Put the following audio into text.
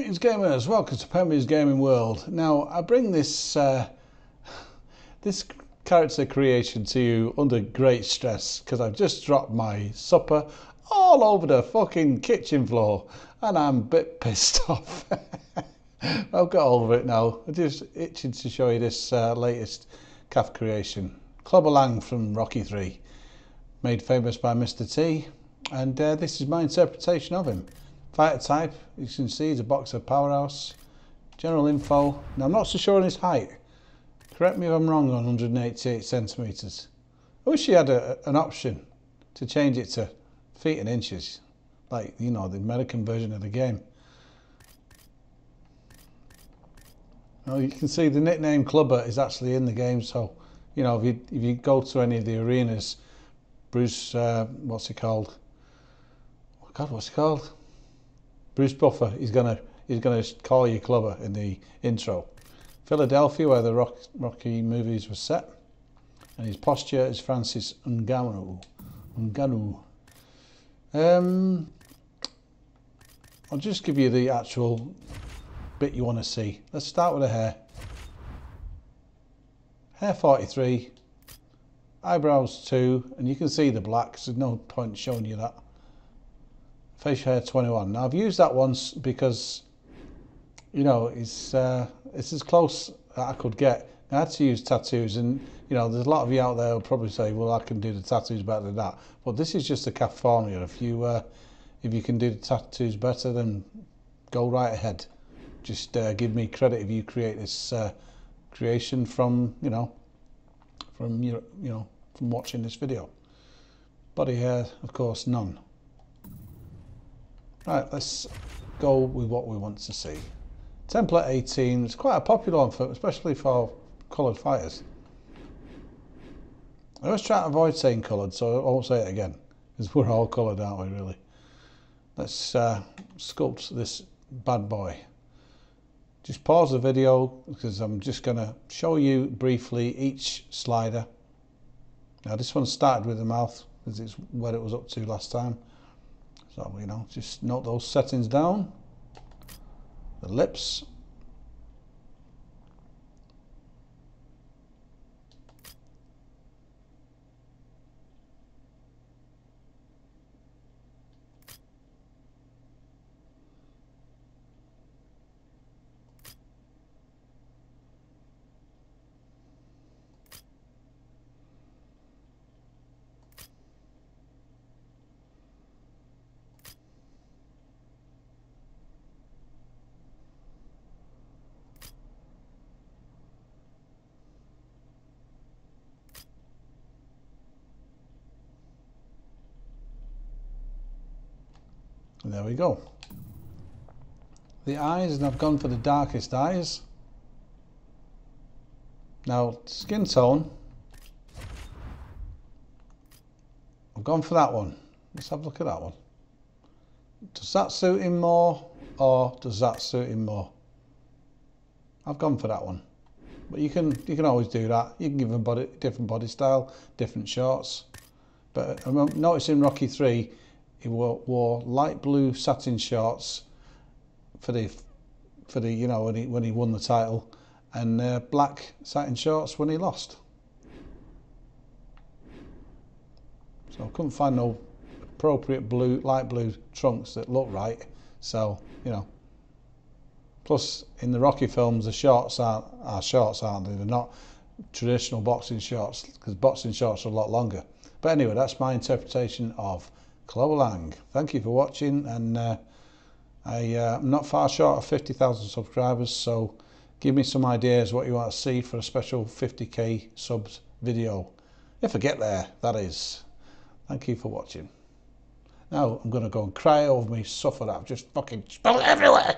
Greetings gamers, welcome to Pemby's Gaming World. Now I bring this uh, this character creation to you under great stress because I've just dropped my supper all over the fucking kitchen floor and I'm a bit pissed off. I've got over it now. I'm just itching to show you this uh, latest CAF creation. Clubber Lang from Rocky 3, made famous by Mr T and uh, this is my interpretation of him. Fighter type, you can see he's a boxer powerhouse. General info. Now I'm not so sure on his height. Correct me if I'm wrong on 188 centimetres. I wish he had a, an option to change it to feet and inches. Like, you know, the American version of the game. Now you can see the nickname Clubber is actually in the game. So, you know, if you, if you go to any of the arenas, Bruce, uh, what's he called? Oh God, what's he called? Bruce Buffer, he's gonna he's gonna call you Clubber in the intro. Philadelphia, where the Rock, Rocky movies were set, and his posture is Francis Ngannou. Ngannou. Um, I'll just give you the actual bit you want to see. Let's start with the hair. Hair 43, eyebrows 2, and you can see the black, so there's no point showing you that facial hair 21. Now I've used that once because, you know, it's, uh, it's as close that I could get. I had to use tattoos and, you know, there's a lot of you out there who'll probably say, well, I can do the tattoos better than that. But this is just a CAF formula. If you, uh, if you can do the tattoos better, then go right ahead. Just uh, give me credit if you create this uh, creation from, you know, from, you know, from watching this video. Body hair, of course, none. Right, let's go with what we want to see. Template 18 is quite a popular one, for, especially for coloured fighters. I always try to avoid saying coloured, so I won't say it again, because we're all coloured, aren't we, really? Let's uh, sculpt this bad boy. Just pause the video, because I'm just going to show you briefly each slider. Now, this one started with the mouth, because it's where it was up to last time. So, you know, just note those settings down. The lips. And there we go. The eyes, and I've gone for the darkest eyes. Now, skin tone. I've gone for that one. Let's have a look at that one. Does that suit him more or does that suit him more? I've gone for that one. But you can you can always do that. You can give him body different body style, different shorts. But I'm noticing Rocky 3 he wore, wore light blue satin shorts for the for the you know when he when he won the title, and uh, black satin shorts when he lost. So I couldn't find no appropriate blue light blue trunks that look right. So you know. Plus, in the Rocky films, the shorts aren't are shorts, aren't they? They're not traditional boxing shorts because boxing shorts are a lot longer. But anyway, that's my interpretation of Clubber Lang. Thank you for watching and uh, I, uh, I'm not far short of 50,000 subscribers so give me some ideas what you want to see for a special 50k subs video. If I get there, that is. Thank you for watching. Now I'm going to go and cry over me suffer that I've just fucking spilled everywhere.